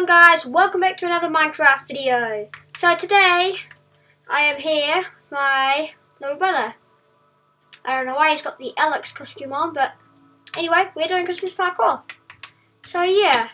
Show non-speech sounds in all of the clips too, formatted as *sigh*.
going guys? Welcome back to another Minecraft video. So today, I am here with my little brother. I don't know why he's got the Alex costume on, but anyway, we're doing Christmas parkour. So yeah,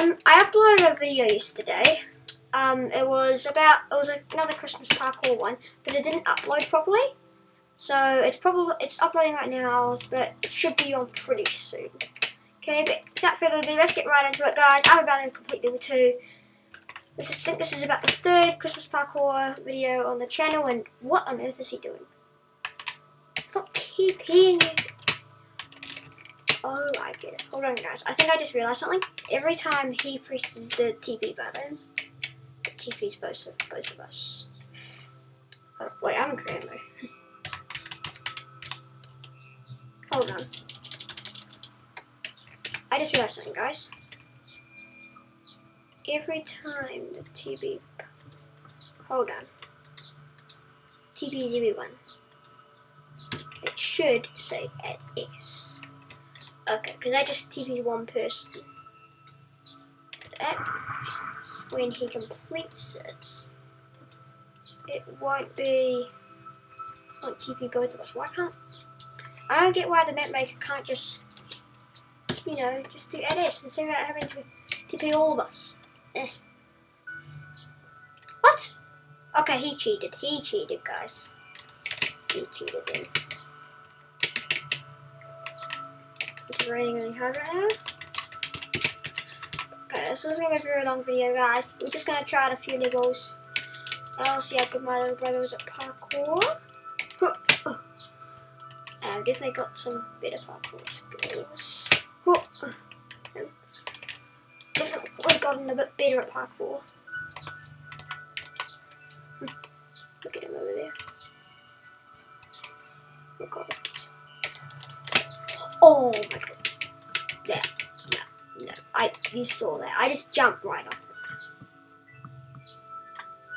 um, I uploaded a video yesterday. Um, it was about, it was another Christmas parkour one, but it didn't upload properly. So it's probably, it's uploading right now, but it should be on pretty soon. Okay, but without further ado, let's get right into it, guys. I'm about to complete level 2. I think this is about the third Christmas parkour video on the channel, and what on earth is he doing? Stop TPing Oh, I get it. Hold on, guys. I think I just realized something. Every time he presses the TP button, TPs both of, both of us. Oh, wait, I'm in creative mode. Hold on. I just realized something, guys. Every time the TP, hold on, TP is everyone. It should say at S. Okay, because I just TP one person. That when he completes it, it won't be won't TP both of us. Why can't I don't get why the map maker can't just you know, just do edits instead of having to TP all of us. Eh. What? Okay, he cheated. He cheated, guys. He cheated then. It's raining really hard right now. Okay, this is gonna be a very long video, guys. We're just gonna try out a few levels. And I'll see how good my little brother was at parkour. And I've definitely got some better parkour skills. Gotten a bit better at parkour. Hmm. Look at him over there. Look at Oh my god. There. No, no. I you saw that. I just jumped right off.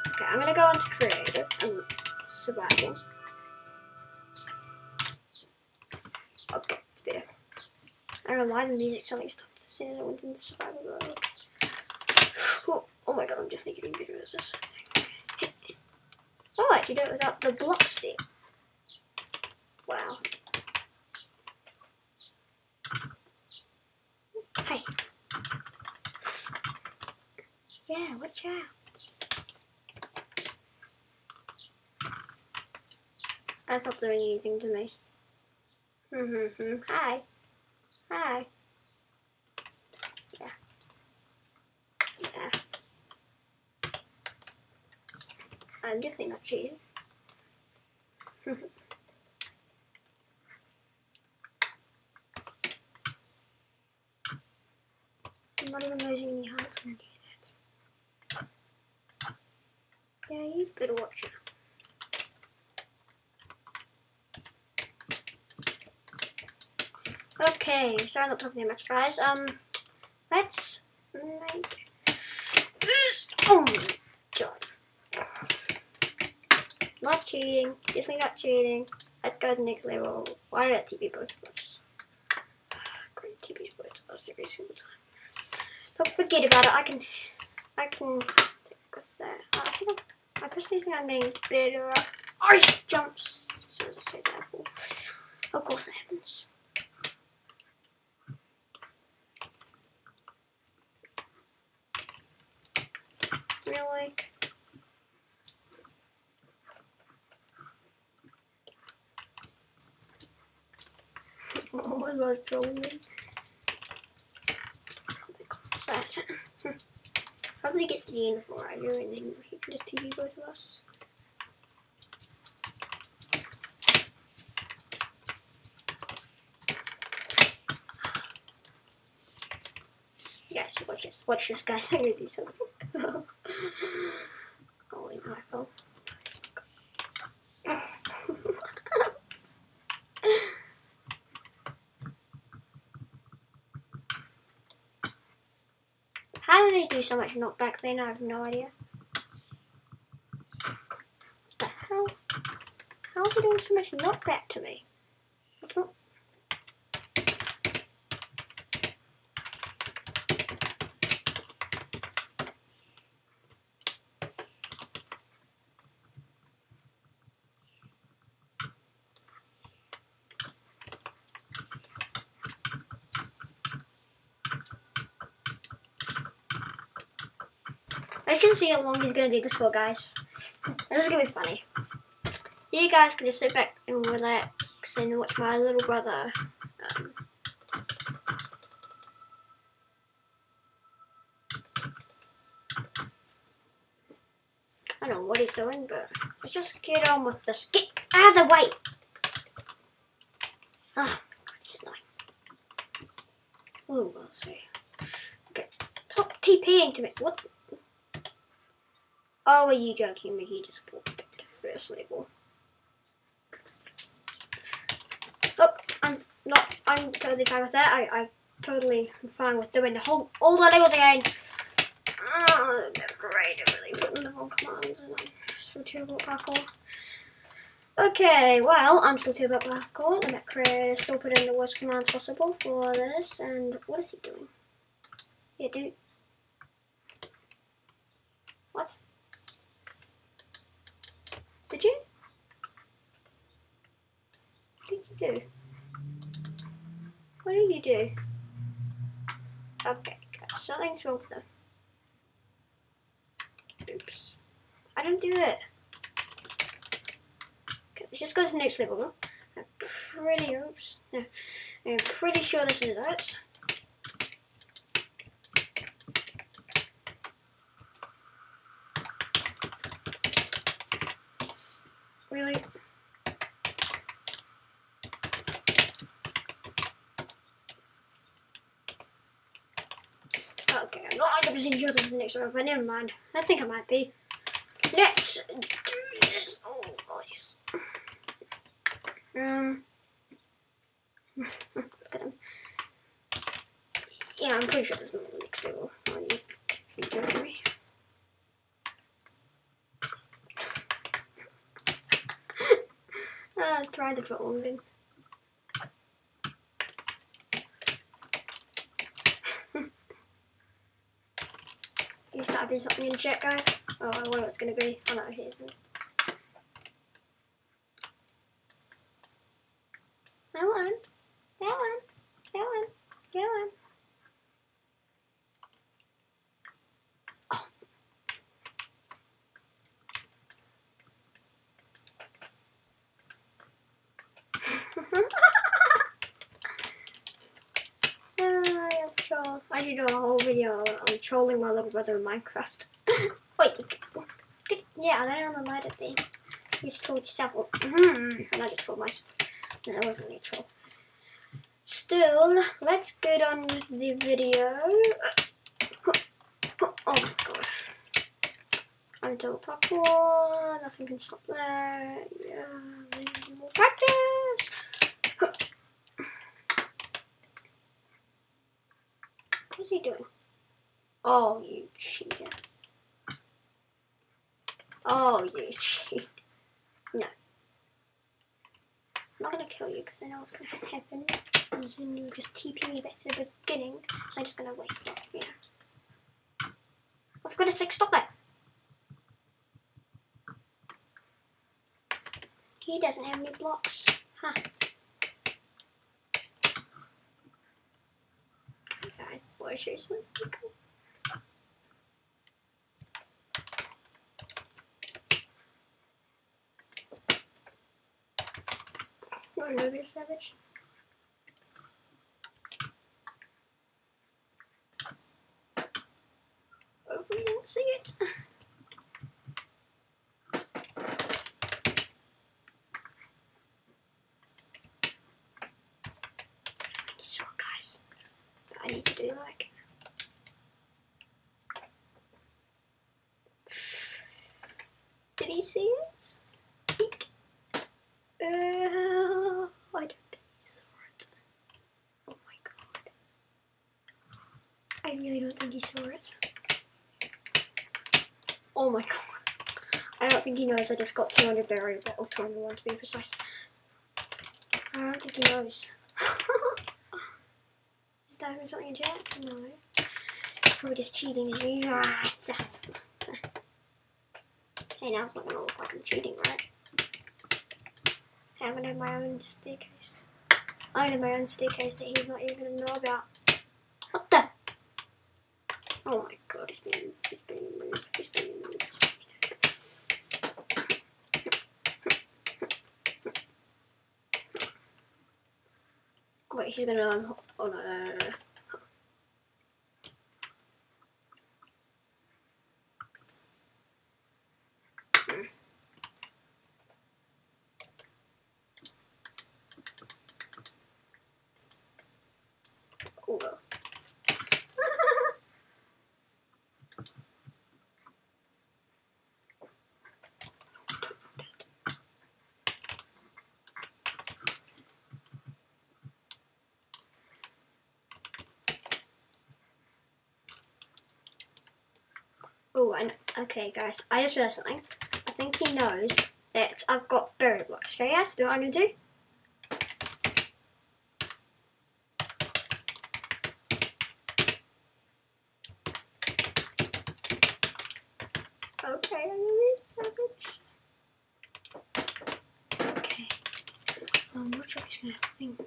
Okay, I'm gonna go into creative and survival. Okay, it's better. I don't know why the music suddenly stopped as soon as I went into survival mode. My god, I'm definitely getting better at this, I think. oh, I actually did it without the blocks there. Wow. Hey. Yeah, watch out. That's not doing anything to me. Hmm, hmm, hmm. Hi. Hi. Yeah. Yeah. I'm definitely not cheating. *laughs* I'm not even losing any hearts when I do that. Yeah, you better watch it. Okay, sorry I'm not talking too much, guys. Um, let's make this. Oh my god. Not cheating. Definitely not cheating. Let's go to the next level. Why did I TP both of us? Great TP both of us every single time. Don't forget about it. I can, I can take with that. Ah, I think I'm, I personally think I'm getting better ice jumps as I say that. Of course that happens. Really? What was I trolling? That. Hopefully gets to the before I do and then he can just TP both of us. Yes, watch this. Watch this, guys. I'm gonna do something. oh, wait, no. How did he do so much knockback then? I have no idea. What the hell? How is he doing so much knockback to me? It's not Let's just see how long he's gonna do this for, guys. This is gonna be funny. You guys can just sit back and relax and watch my little brother. Um, I don't know what he's doing, but let's just get on with this. Get out of the way! Ah, it's annoying. Oh, we'll see. Okay, stop TPing to me. What? Oh, are you joking me? He just walked to the first level. Oh, I'm not. I'm totally fine with that. I, I totally am fine with doing the whole all the levels again. Oh, great. I really putting the wrong commands and I'm so terrible at parkour. Okay, well, I'm still terrible at parkour. The map creator still put in the worst commands possible for this. And what is he doing? Yeah, dude. What? Did you? What did you do? What did you do? Okay, something's wrong with them. Oops. I don't do it. Okay, let's just go to the next level. I'm pretty, oops. No, I'm pretty sure this is it. Really? Okay, I'm not 100% sure this is the next one, but never mind. I think I might be. Let's do this. Oh, yes. Um. *laughs* Yeah, I'm pretty sure this is the next level. Are you, me? Uh, try the trolling thing. He's *laughs* typing something in chat, guys. Oh, I wonder what it's going to be. No, here's it. Go on. Go on. Go on. Go on. Oh. Ah, I troll. I should do a whole video on trolling my little brother in Minecraft. *laughs* Wait, yeah, I don't know why that thing. You just trolled yourself. Mm, and I just trolled myself. No, that wasn't really a troll. Still, let's get on with the video. Oh my god. I'm double nothing can stop that. Yeah, more practice. *laughs* What's he doing? Oh, you cheater. Oh, you cheat. No. I'm not gonna kill you because I know what's gonna happen. And then you just TP me back to the beginning. So I'm just gonna wait. Yeah. I've got to say, stop it. He doesn't have any blocks. Huh. Hey guys. Cool. You want to be a savage? Hopefully you don't see it. You saw it, guys. I need to do like. Did he see it? Peek. Uh, I don't think he saw it. Oh my god. I really don't think he saw it. Oh my god. I don't think he knows I just got 200 barrier, or 201 to be precise. I don't think he knows. *laughs* Is that having something in chat? No. He's probably just cheating as usual. Hey, now it's not gonna look like I'm cheating, right? I'm gonna have my own staircase. I'm have my own staircase that he's not even gonna know about. What the? Oh my god, it's being, it's being moved. It's being moved. Wait, he's gonna. Oh no, no, no, no. Oh, well. Oh, and okay, guys, I just realized something. I think he knows that I've got barrier blocks. Okay, guys, do what I'm gonna do. Okay, I'm gonna be Okay. I'm not sure if he's gonna think.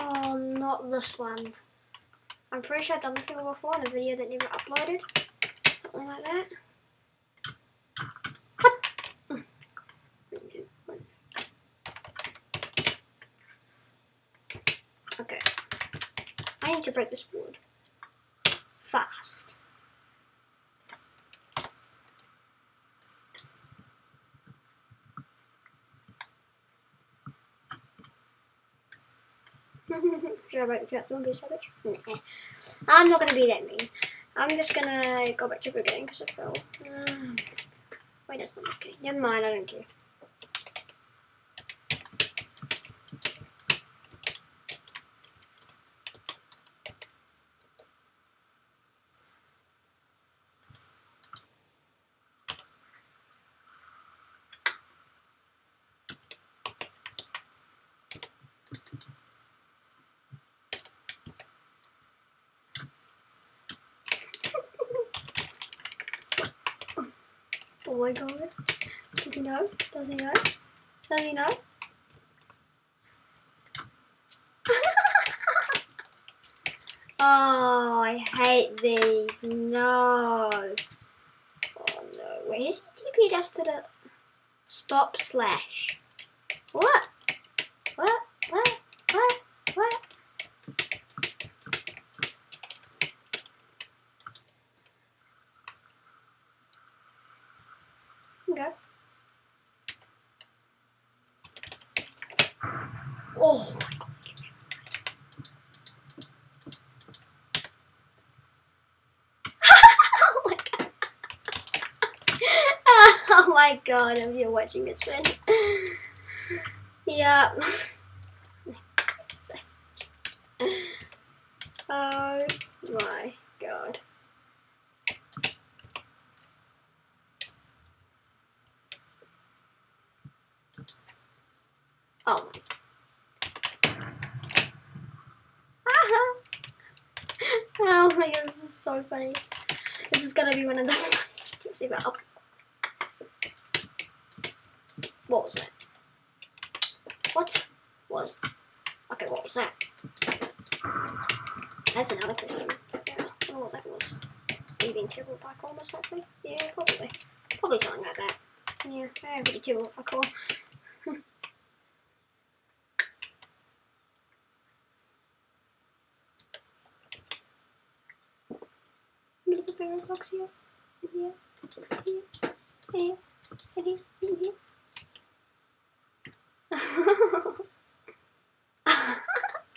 Oh, not this one. I'm pretty sure I've done this thing before in a video that never uploaded. Something like that. Mm. Okay. I need to break this board. I the don't be savage? Nah. I'm not gonna be that mean. I'm just gonna go back to beginning because I fell. Um, wait, that's not okay. Never mind, I don't care. My god. Does he know? Does he know? Does he know? *laughs* oh, I hate these. No. Oh no. Wait, is he TP'd to the stop slash? What? What? What? What? Okay. Oh. *laughs* oh my god. oh my god. oh my god, if you're watching this one. *laughs* yeah. *laughs* oh my god. Oh my. oh my god, this is so funny. This is gonna be one of the funniest videos ever. What was that? What was? Okay, what was that? That's another question. Yeah, I know what that was. Eating terrible parkour most likely? Yeah, probably. Probably something like that. Yeah, yeah, pretty terrible parkour. Little barrier blocks here. Here. Here. Here. Here. Here.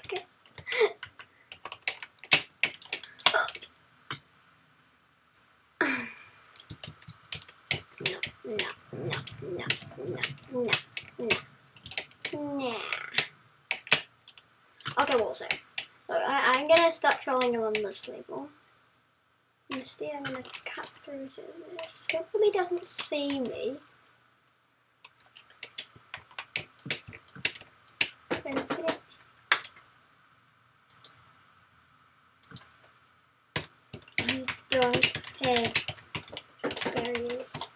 okay. No, no, no, no, no, no, no. Okay, I'm gonna start trolling along this level. I'm going to cut through to this. Hopefully doesn't see me. Then select don't have barriers.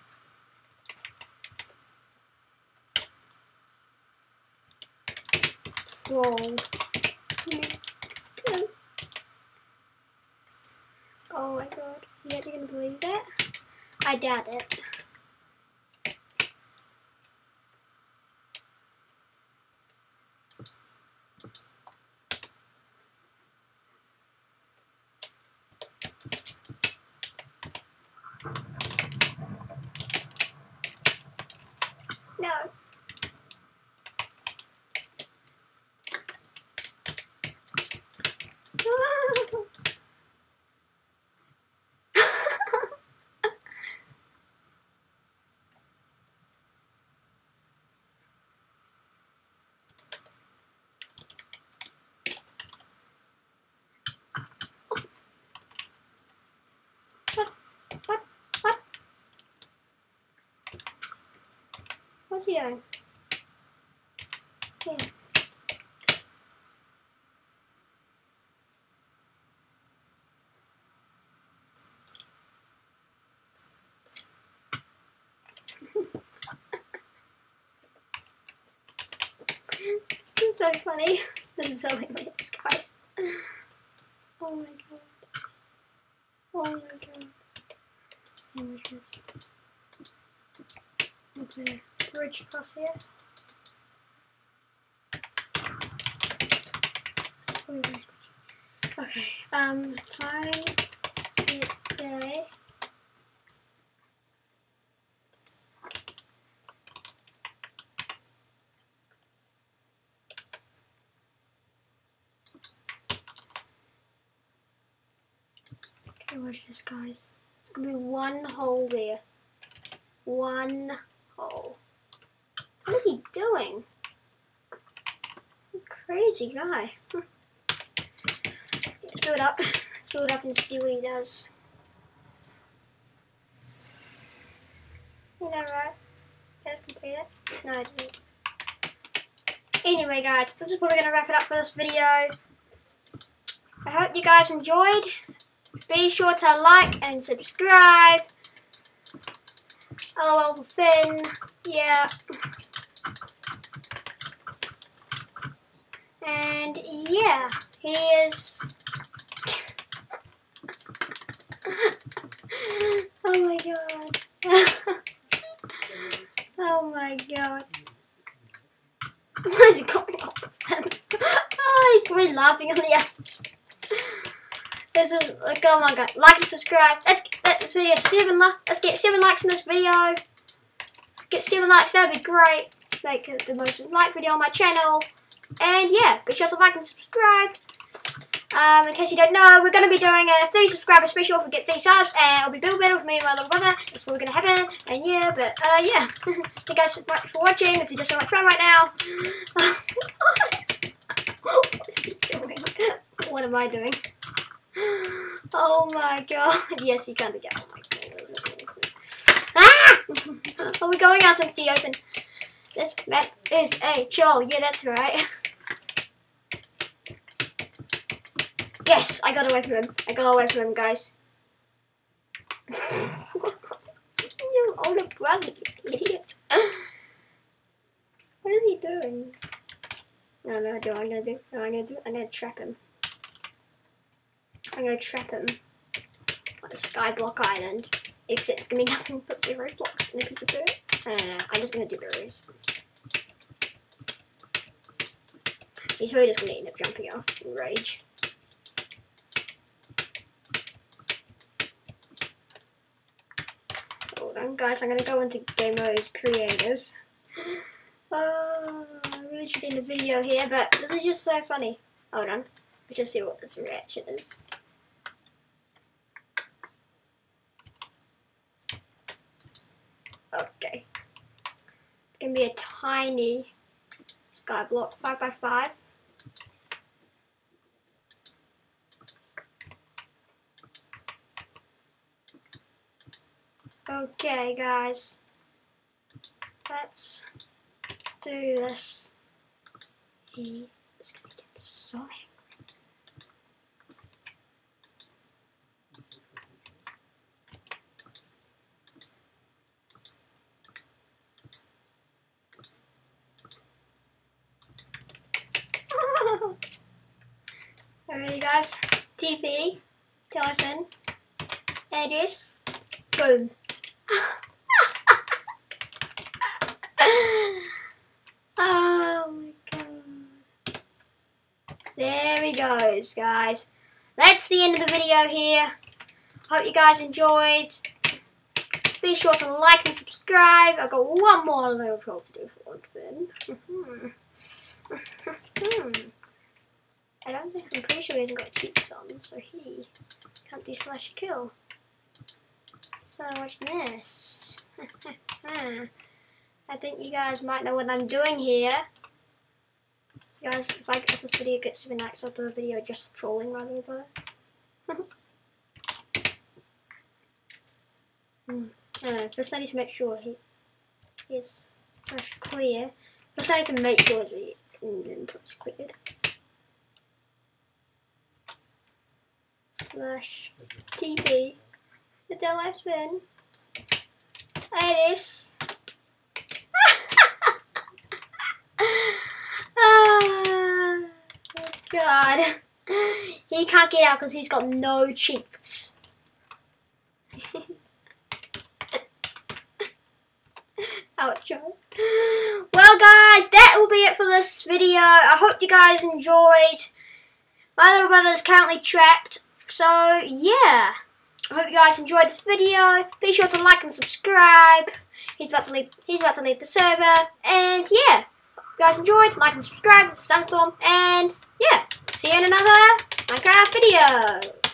Troll. Oh my god. You guys gonna believe it? I doubt it. No. What? What? What? What's he doing? *laughs* This is so funny. *laughs* This is so hilarious, guys. Oh my god. Oh my god. Okay, across here. Okay, um, time today. Okay, watch this, guys. It's gonna be one hole there. One hole. Doing? Crazy guy. *laughs* Let's build up. *laughs* Let's build up and see what he does. Is that right? Just complete it? No, I didn't. Anyway, guys, this is probably going to wrap it up for this video. I hope you guys enjoyed. Be sure to like and subscribe. LOL Finn. Yeah. And yeah, he is. *laughs* oh my god. *laughs* oh my god. What is going on oh, he's probably laughing on the other. This is like, oh my god, like and subscribe. Let's get this video seven. likes. Let's get seven likes in this video. Get seven likes, that'd be great. Make it the most liked video on my channel. And yeah, be sure to like and subscribe. Um, in case you don't know, we're going to be doing a 30 subscriber special if we get 30 subs, and it'll be Build Battle with me and my little brother. That's what we're going to have happen. And yeah, but uh, yeah. *laughs* Thank you guys so much for watching. This is just so much fun right now. what is doing? What am I doing? Oh my god. *laughs* Yes, you can't be careful. *laughs* Ah! Are we going out into the open? This map is a chill. Yeah, that's right. *laughs* Yes, I got away from him. I got away from him, guys. *laughs* you older brother, you idiot. *laughs* What is he doing? No, no, I do. I'm gonna do. No, I'm gonna do. I'm gonna trap him. I'm gonna trap him on Skyblock Island. Except it's gonna be nothing but zero blocks and a piece of dirt. I don't know. I'm just gonna do barriers. He's really just gonna end up jumping off in rage. Hold on, guys. I'm gonna go into game mode creators. *gasps* Oh, I really should end the video here, but this is just so funny. Hold on. Let's just see what this reaction is. Okay. It's gonna be a tiny sky block, five by five. Okay, guys. Let's do this. Is gonna get so angry. Guys. TV. Telephone. Edis. Boom. *laughs* oh my god. There he goes, guys. That's the end of the video here. Hope you guys enjoyed. Be sure to like and subscribe. I've got one more little troll to do for one thing. *laughs* I don't think, I'm pretty sure he hasn't got cheats on, so he can't do slash kill. So watch this. *laughs* I think you guys might know what I'm doing here. You guys, if, I, if this video gets to be next, I'll do a video just trolling rather than *laughs* mm. First I need to make sure he is clear. First I need to make sure his inventory is cleared. Slash TP. The last spin. It is. oh God. He can't get out because he's got no cheats. *laughs* Outro. Well, guys, that will be it for this video. I hope you guys enjoyed. My little brother is currently trapped. So, yeah. I hope you guys enjoyed this video. Be sure to like and subscribe. He's about to leave. He's about to leave the server. And yeah, you guys enjoyed. Like and subscribe. It's Sandstorm. And yeah, see you in another Minecraft video.